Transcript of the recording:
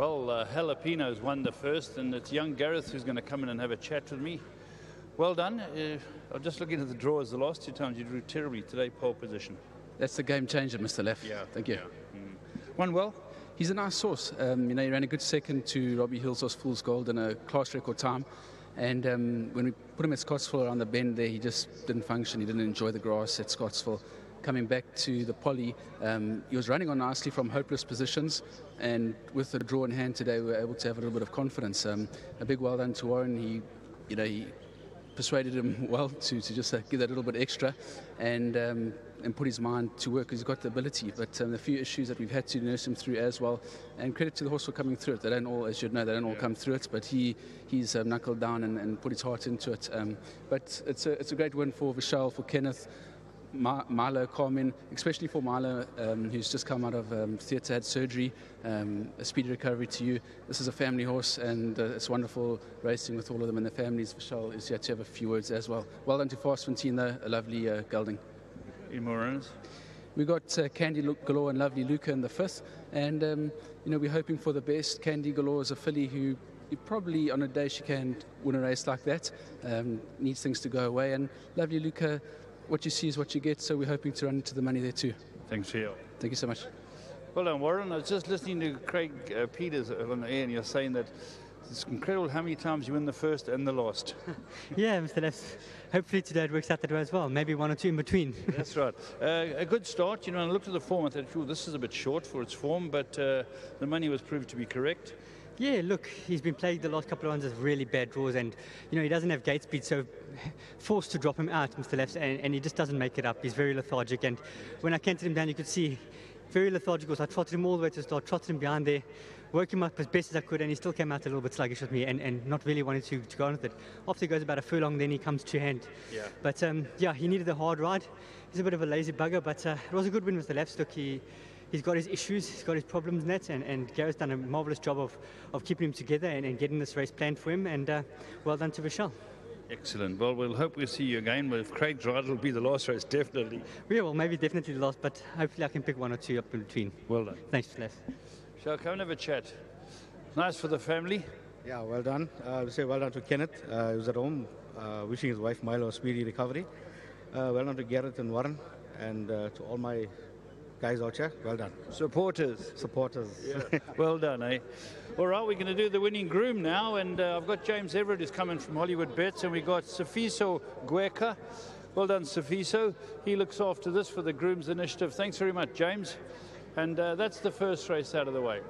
Well, uh, Jalapeno's won the first, and it's young Gareth who's going to come in and have a chat with me. Well done. Uh, I'm just looking at the draws. The last two times you drew terribly. Today, pole position. That's the game changer, Mr. Leff. Yeah. Thank you. Yeah. Mm. Won well. He's a nice source. Um, you know, he ran a good second to Robbie Hill's Fool's Gold in a class record time. And um, when we put him at Scottsville around the bend there, he just didn't function. He didn't enjoy the grass at Scottsville. Coming back to the poly, um, he was running on nicely from hopeless positions. And with the draw in hand today, we were able to have a little bit of confidence. Um, a big well done to Warren. He, you know, he persuaded him well to, to just uh, give that little bit extra and um, and put his mind to work because he's got the ability. But um, the few issues that we've had to nurse him through as well, and credit to the horse for coming through it. They don't all, as you know, they don't all come through it, but he he's um, knuckled down and, and put his heart into it. Um, but it's a it's a great win for Vishal, for Kenneth. Milo Carmen, especially for Milo, um, who's just come out of um, theatre, had surgery, um, a speedy recovery to you. This is a family horse, and uh, it's wonderful racing with all of them and the families. Vishal is yet to have a few words as well. Well done to Fast Fontina, a lovely uh, gelding. Any more runners? We got uh, Candy Galore and Lovely Luca in the fifth, and um, you know we're hoping for the best. Candy Galore is a filly who probably on a day she can win a race like that. Um, needs things to go away, and Lovely Luca, what you see is what you get. So we're hoping to run into the money there too. Thanks, Phil. Thank you so much. Well done, Warren. I was just listening to Craig uh, Peters on the air, and you're saying that it's incredible how many times you win the first and the last. yeah, Mr. Left. Hopefully today it works out that way as well. Maybe one or two in between. That's right. Uh, a good start. You know, I looked at the form. I thought, this is a bit short for its form, but uh, the money was proved to be correct. Yeah, look, he's been playing the last couple of runs with really bad draws, and you know he doesn't have gate speed, so forced to drop him out, Mr. Left, and, and he just doesn't make it up. He's very lethargic, and when I canted him down, you could see very lethargic. So I trotted him all the way to the start, trotted him behind there, worked him up as best as I could, and he still came out a little bit sluggish with me and, and not really wanting to, to go on with it. After he goes about a furlong, then he comes to hand. Yeah. But um, yeah, he needed a hard ride. He's a bit of a lazy bugger, but uh, it was a good win with the left. Look, he, he's got his issues, he's got his problems in that, and, and Gareth's done a marvellous job of, of keeping him together and, and getting this race planned for him, and uh, well done to Vishal. Excellent. Well, we'll hope we see you again. But if Craig's right, it'll be the last race, definitely. Yeah, well, maybe definitely the last, but hopefully I can pick one or two up in between. Well done. Thanks, Les. Shall come and have a chat. Nice for the family. Yeah, well done. Uh, say well done to Kenneth. Uh, he was at home uh, wishing his wife Milo a speedy recovery. Uh, well done to Gareth and Warren, and uh, to all my guys out here. Well done. Supporters. Supporters. Yeah. well done, eh? All right, we're going to do the winning groom now, and uh, I've got James Everett who's coming from Hollywoodbets, and we've got Safiso Gueca. Well done, Safiso. He looks after this for the Grooms Initiative. Thanks very much, James. And uh, that's the first race out of the way.